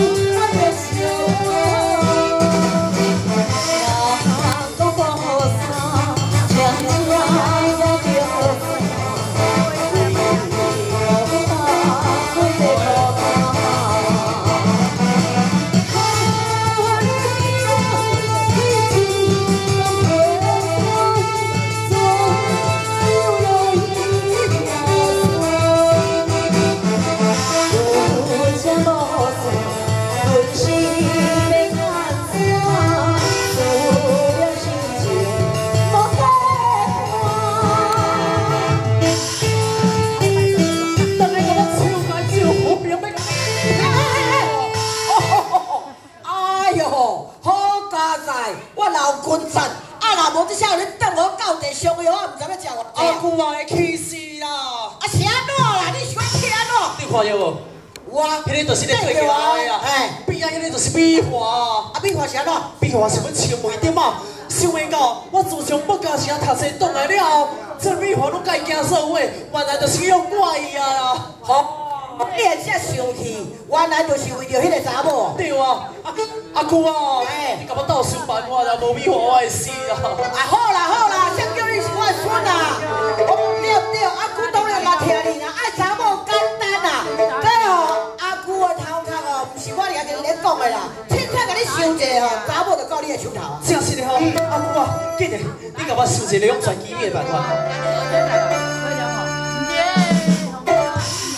you. 我老军战。啊，若无这有人等我到地上去，我毋知要食。阿舅啊，气死啦！啊，是安怎啦？你喜欢吃安怎？你看着无？我，迄个就是咧做，哎，边啊，迄个就是碧华。啊，碧华是安怎？碧是要穿袂着嘛？想袂到，我自从北加城读册转来了后，这碧华拢改惊社会，原来就是要怪伊啊！好。你遐生气，原来就是为着迄个查某。对啊，阿姑啊，你甲我斗相办我啦，无美华我会死啊！啊好啦好啦，谁叫你是我孙啊？对对，阿姑当然嘛听你啦，爱查某简单啦。对哦，阿姑的头壳哦，毋是我俩跟你讲的啦，凊彩甲你想者哦，查某就到你的手头。真是的吼，阿姑啊，紧嘞，你甲我想一个用传奇的办法。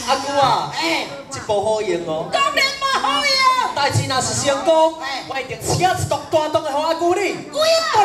阿姑啊，哎，一步好用哦。当然嘛好用。代志若是成功，我一定请一栋大栋的给阿姑你。我来去。